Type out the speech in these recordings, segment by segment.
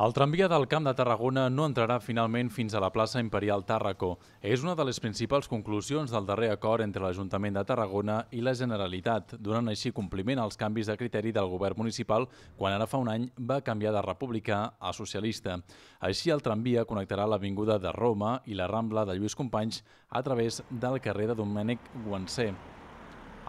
El tramvia del Camp de Tarragona no entrarà finalment fins a la plaça Imperial Tàrraco. És una de les principals conclusions del darrer acord entre l'Ajuntament de Tarragona i la Generalitat, donant així compliment als canvis de criteri del govern municipal quan ara fa un any va canviar de republicà a socialista. Així el tramvia connectarà l'Avinguda de Roma i la Rambla de Lluís Companys a través del carrer de Domènec Guansé.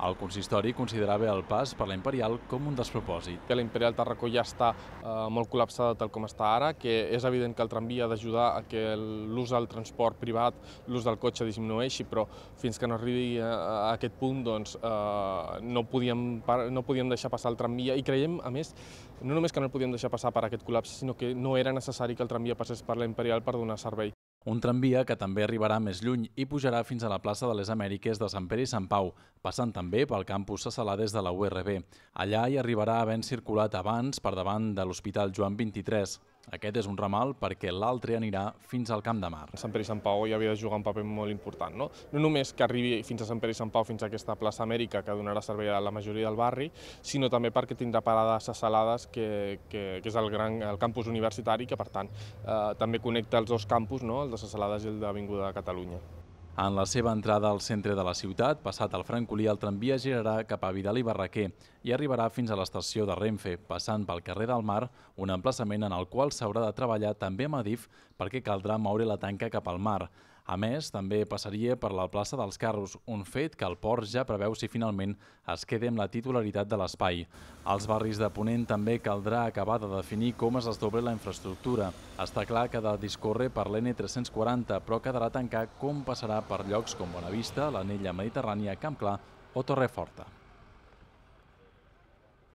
El consistori considerava el pas per la Imperial com un despropòsit. Que la Imperial Tarracó ja està eh, molt col·lapsada tal com està ara, que és evident que el tramvia ha d'ajudar a que l'ús del transport privat, l'ús del cotxe disminueixi, però fins que no arribi a, a aquest punt doncs, eh, no, podíem, no podíem deixar passar el tramvia i creiem, a més, no només que no el podíem deixar passar per aquest col·lapse, sinó que no era necessari que el tramvia passés per la Imperial per donar servei. Un tramvia que també arribarà més lluny i pujarà fins a la plaça de les Amèriques de Sant Pere i Sant Pau, passant també pel campus Salades de la URB. Allà hi arribarà havent circulat abans per davant de l'Hospital Joan 23. Aquest és un ramal perquè l'altre anirà fins al Camp de Mar. Sant Pere i Sant Pau hi havia de jugar un paper molt important. No, no només que arribi fins a Sant Pere i Sant Pau, fins a aquesta plaça Amèrica que donarà servei a la majoria del barri, sinó també perquè tindrà parades a Salades, que, que, que és el, gran, el campus universitari, que per tant eh, també connecta els dos campus, no, el de Salades i el d'Avinguda de Catalunya. En la seva entrada al centre de la ciutat, passat el Francolí, el tramvia girarà cap a Vidal i Barraquer i arribarà fins a l'estació de Renfe, passant pel carrer del Mar, un emplaçament en el qual s'haurà de treballar també amb Adif perquè caldrà moure la tanca cap al mar. A més, també passaria per la plaça dels Carros, un fet que el port ja preveu si finalment es quede amb la titularitat de l'espai. Als barris de Ponent també caldrà acabar de definir com es desdoble la infraestructura. Està clar que de discórrer per l'N340, però quedarà tancar com passarà per llocs com Bonavista, l'Anella Mediterrània, Camp Clar o Torreforta.